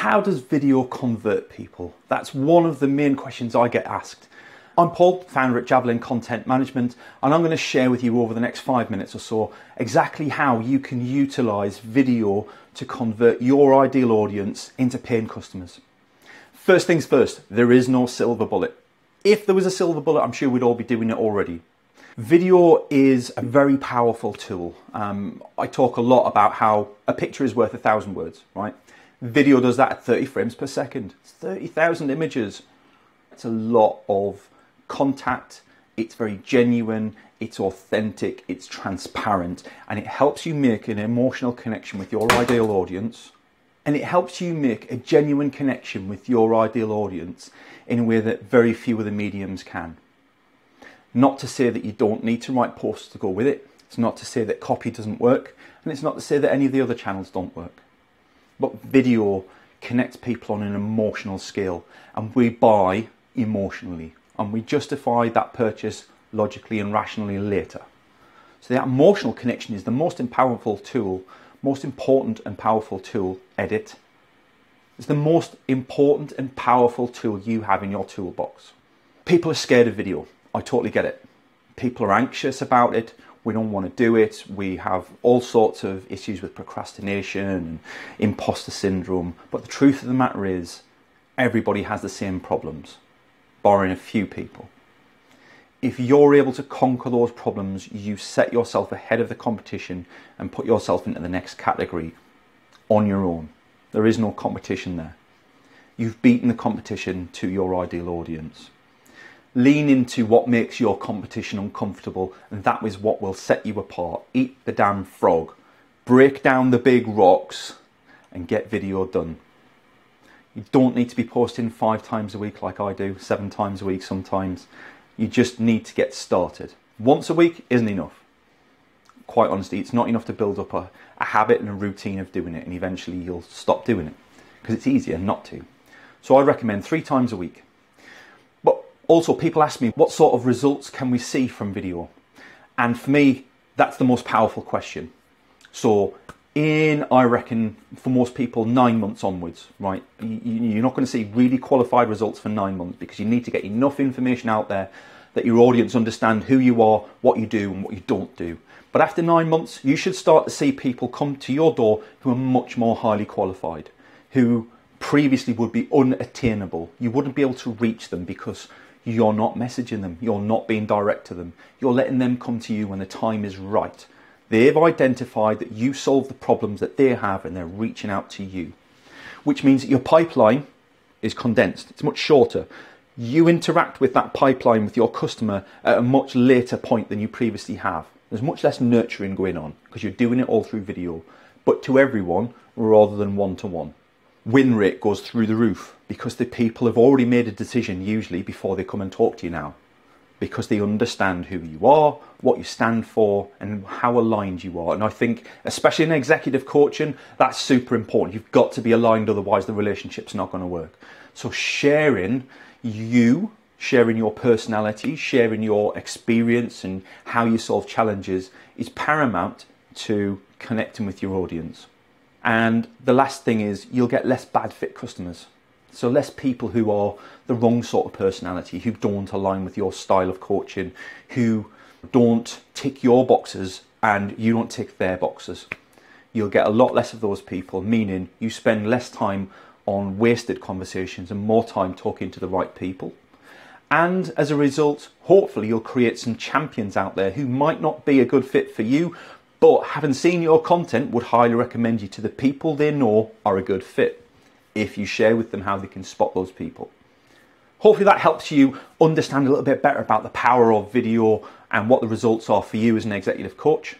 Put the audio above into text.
How does video convert people? That's one of the main questions I get asked. I'm Paul, founder at Javelin Content Management, and I'm going to share with you over the next five minutes or so exactly how you can utilize video to convert your ideal audience into paying customers. First things first, there is no silver bullet. If there was a silver bullet, I'm sure we'd all be doing it already. Video is a very powerful tool. Um, I talk a lot about how a picture is worth a thousand words, right? Video does that at 30 frames per second. It's 30,000 images. It's a lot of contact. It's very genuine. It's authentic. It's transparent. And it helps you make an emotional connection with your ideal audience. And it helps you make a genuine connection with your ideal audience in a way that very few of the mediums can. Not to say that you don't need to write posts to go with it. It's not to say that copy doesn't work. And it's not to say that any of the other channels don't work. But video connects people on an emotional scale, and we buy emotionally, and we justify that purchase logically and rationally later. So that emotional connection is the most powerful tool, most important and powerful tool, edit. It's the most important and powerful tool you have in your toolbox. People are scared of video. I totally get it. People are anxious about it we don't want to do it. We have all sorts of issues with procrastination and imposter syndrome. But the truth of the matter is, everybody has the same problems, barring a few people. If you're able to conquer those problems, you set yourself ahead of the competition and put yourself into the next category on your own. There is no competition there. You've beaten the competition to your ideal audience lean into what makes your competition uncomfortable, and that is what will set you apart. Eat the damn frog, break down the big rocks, and get video done. You don't need to be posting five times a week like I do, seven times a week sometimes. You just need to get started. Once a week isn't enough. Quite honestly, it's not enough to build up a, a habit and a routine of doing it, and eventually you'll stop doing it because it's easier not to. So I recommend three times a week. Also, people ask me, what sort of results can we see from video? And for me, that's the most powerful question. So, in, I reckon, for most people, nine months onwards, right? You're not going to see really qualified results for nine months because you need to get enough information out there that your audience understand who you are, what you do, and what you don't do. But after nine months, you should start to see people come to your door who are much more highly qualified, who previously would be unattainable. You wouldn't be able to reach them because you're not messaging them, you're not being direct to them, you're letting them come to you when the time is right. They've identified that you solve the problems that they have and they're reaching out to you, which means that your pipeline is condensed, it's much shorter. You interact with that pipeline with your customer at a much later point than you previously have. There's much less nurturing going on because you're doing it all through video, but to everyone rather than one to one win rate goes through the roof because the people have already made a decision usually before they come and talk to you now because they understand who you are, what you stand for, and how aligned you are. And I think, especially in executive coaching, that's super important. You've got to be aligned, otherwise, the relationship's not going to work. So, sharing you, sharing your personality, sharing your experience, and how you solve challenges is paramount to connecting with your audience. And the last thing is you'll get less bad fit customers. So less people who are the wrong sort of personality, who don't align with your style of coaching, who don't tick your boxes and you don't tick their boxes. You'll get a lot less of those people, meaning you spend less time on wasted conversations and more time talking to the right people. And as a result, hopefully, you'll create some champions out there who might not be a good fit for you, but having seen your content would highly recommend you to the people they know are a good fit if you share with them how they can spot those people. Hopefully that helps you understand a little bit better about the power of video and what the results are for you as an executive coach.